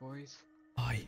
boys. bye.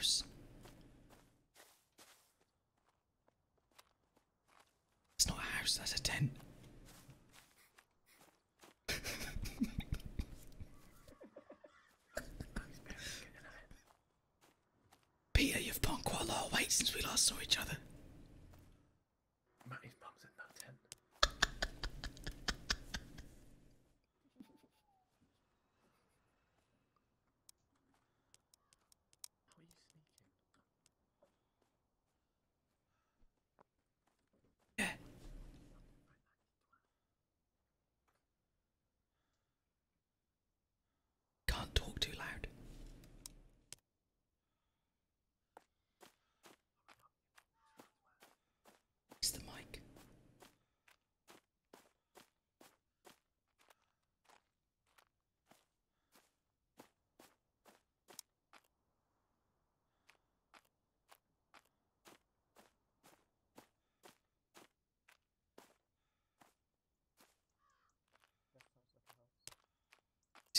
upstairs. It's not a house, that's a tent.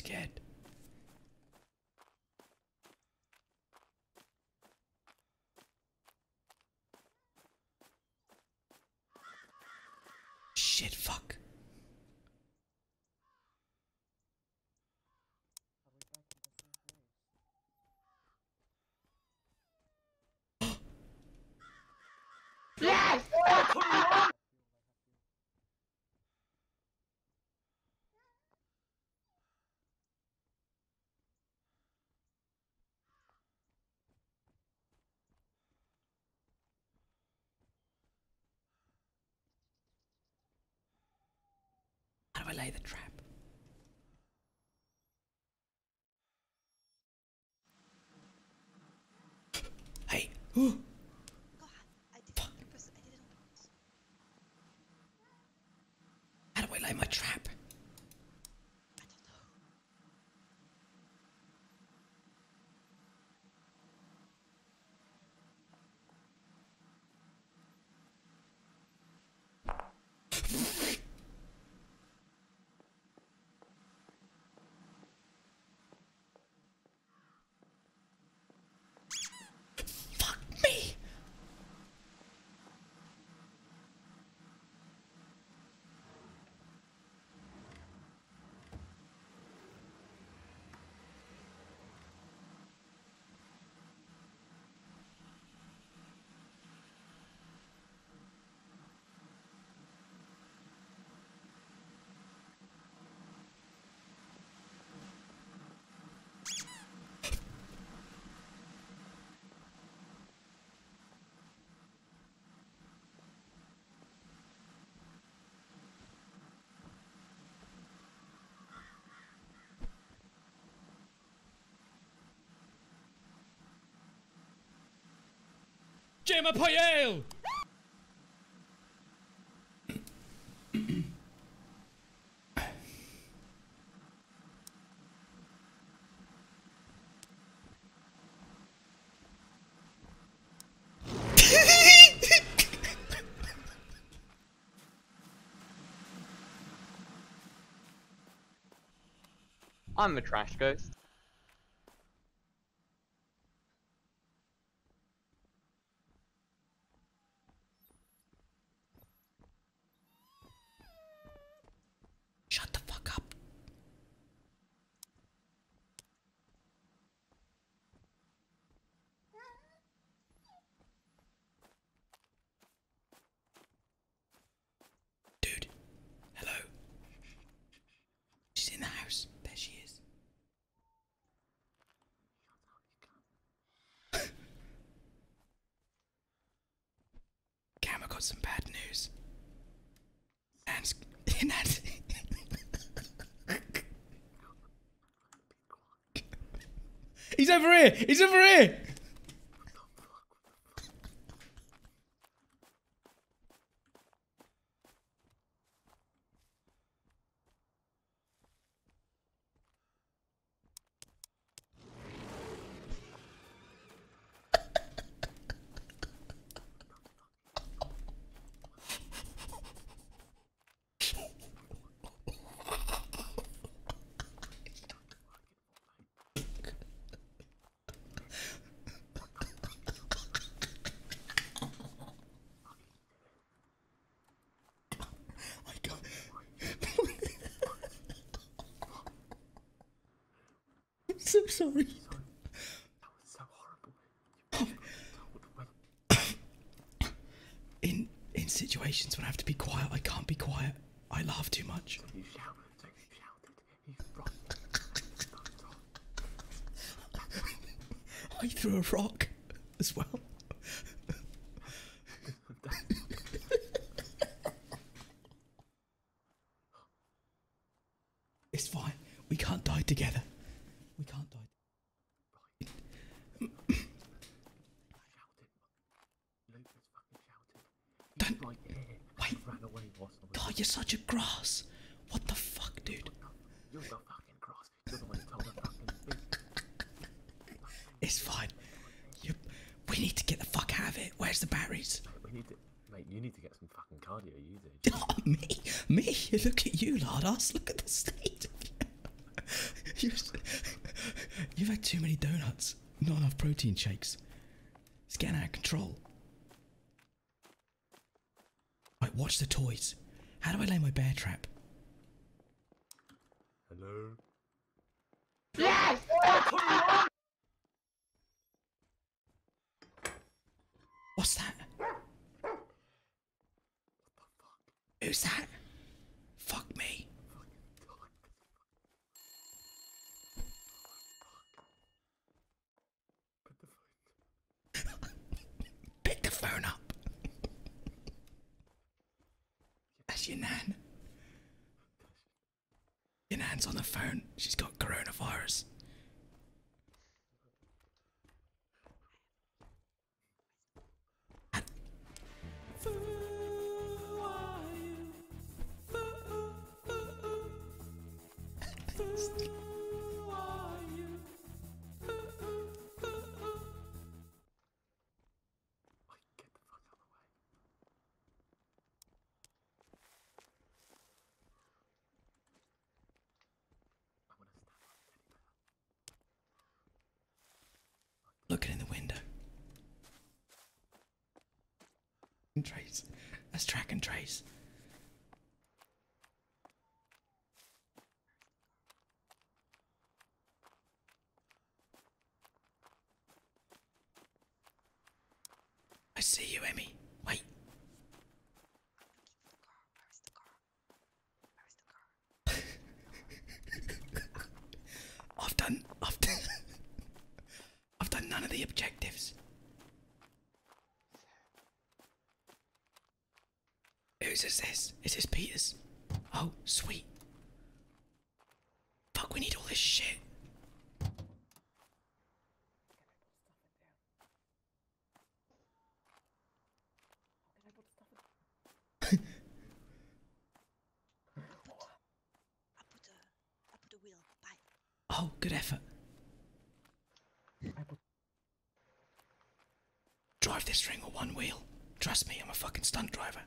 scared. Shit, fuck. lay the trap. Hey! Gemma Payale! I'm the trash ghost. got some bad news. Nan's. Nan's. He's over here! He's over here! So sorry. That was so horrible. In in situations when I have to be quiet, I can't be quiet. I laugh too much. I threw a rock as well. it's fine. We can't die together. We can't die. shouted. Lucas fucking shouted. He Don't- was right here. Wait. Ran away whilst I was. God, you're such a grass. What the fuck, dude? You're the fucking cross. You're the one who told him fucking. It's fine. You, we need to get the fuck out of it. Where's the batteries? We need to, mate. You need to get some fucking cardio. You do. Oh, me, me. Look at you, Lardos. Look at the state of you. You've, you've had too many donuts. Not enough protein shakes. It's getting out of control. Right, watch the toys. How do I lay my bear trap? Hello. Yes! What's that? Who's that? Fuck me. Pick the phone up. That's your nan. Your nan's on the phone. She's got coronavirus. Looking in the window. And trace. That's track and trace. I see you, Emmy. Wait. Where's the car? Where's the car? I've done. I've done. I've done none of the objectives. Whose is this? Is this Peter's? Oh, sweet. Fuck, we need all this shit. Oh, good effort. Drive this thing on one wheel. Trust me, I'm a fucking stunt driver.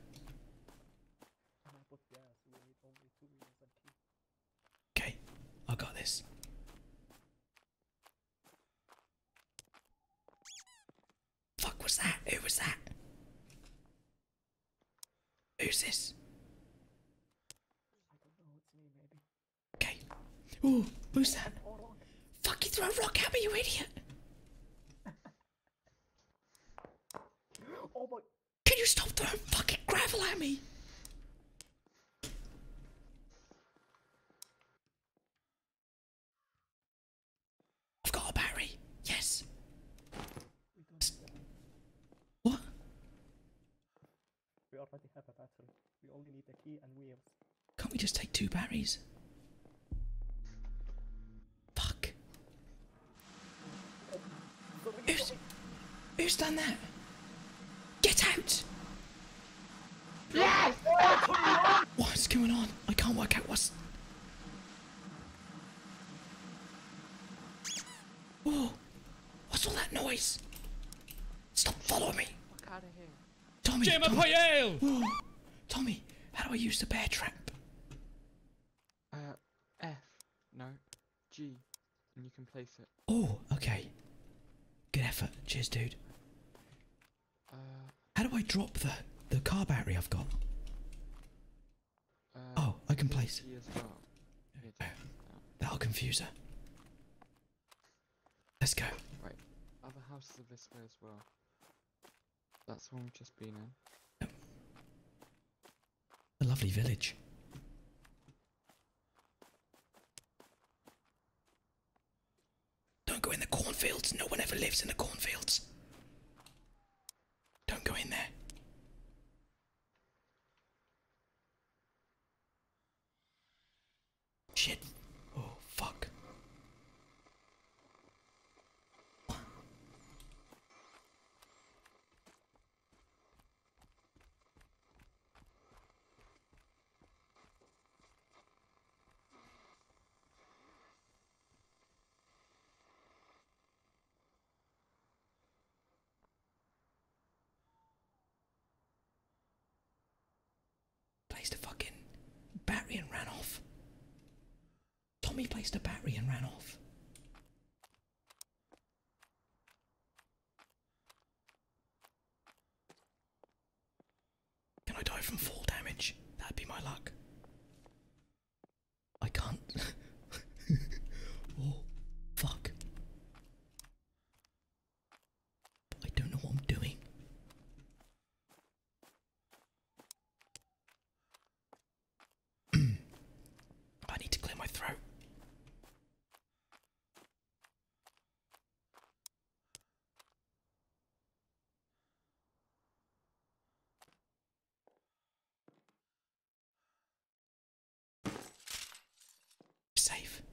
and I put gas. We need only two wheels and key. Okay, I got this. Fuck was that? Who was that? Who's this? I don't know. It's me, maybe. Okay. Ooh, who's that? Oh. Fuck, you throw a rock at me, you idiot! Oh my. Can you stop throwing fucking gravel at me? I've got a battery. Yes. We don't need that. What? We already have a battery. We only need a key and wheels. Can't we just take two batteries? Fuck. Who's who's done that? Get out! What's going on? I can't work out what's. Whoa! What's all that noise? Stop following me! Fuck out of here. Tommy! Gemma Tommy, Payale! Whoa! Tommy, how do I use the bear trap? Uh, F. No. G. And you can place it. Oh, okay. Good effort. Cheers, dude. Uh, How do I drop the, the car battery I've got? uh. Oh, I can place. G as well. Oh. check this out. That'll confuse her. Let's go. Right. Other houses are this way as well. That's the one we've just been in. A lovely village. Don't go in the cornfields. No one ever lives in the cornfields. Don't go in there. Shit. Oh, fuck. Placed a fucking battery and ran off. Tommy placed a battery and ran off. Can I die from fall damage? That'd be my luck. I can't. oh, fuck. I don't know what I'm doing. I need to clear my throat. Safe.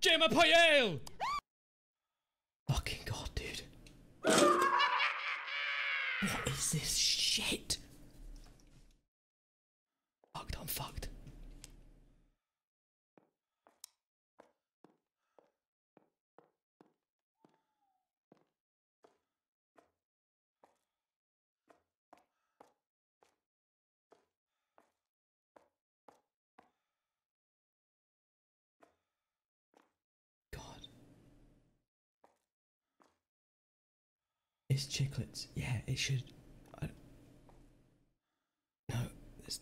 Gemma! Fucking god, dude. what is this shit? Fucked, I'm fucked. God. It's chiclets. Yeah, it should. I, no, it's.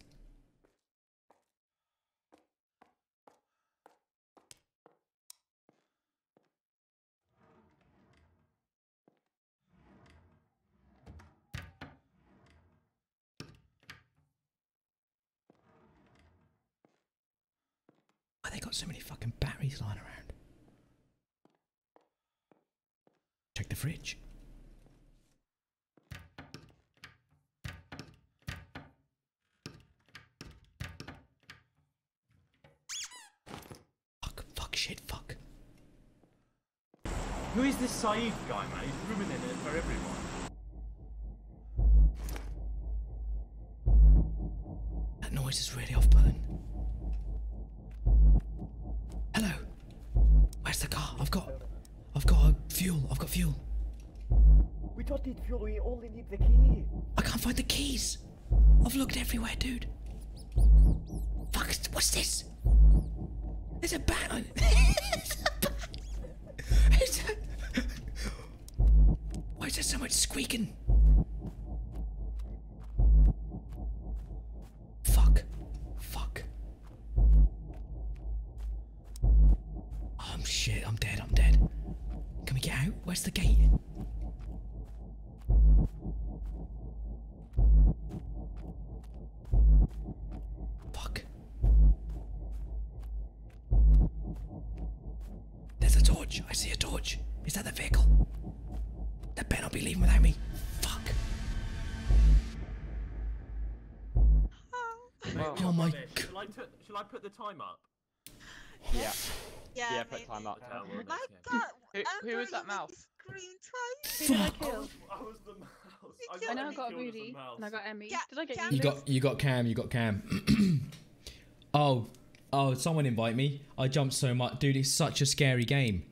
Why they got so many fucking batteries lying around? Check the fridge. Fuck, fuck, shit, fuck. Who is this Saeed guy, man? He's ruining it for everyone. That noise is really off-putting. Hello. Where's the car? I've got, I've got a fuel. I've got fuel. We don't need fuel, we only need the key. I can't find the keys. I've looked everywhere, dude. Fuck! What's this? There's a bat on. There's a- Why is there so much squeaking? They better not be leaving without me. Fuck. Well, Oh my god. Shall I, t- shall I put the time up? yeah. Yeah, Yeah, put time up. Okay, I My. God, Who- who was that you make mouse? Scream twice. Who did I Fuck. Kill? I was the mouse. I got I know I got killed as Rudy and I got Emmy. Yeah, Did I get yeah. you? You got you got Cam, you got Cam. oh, oh, someone invite me. I jumped so much. Dude, it's such a scary game.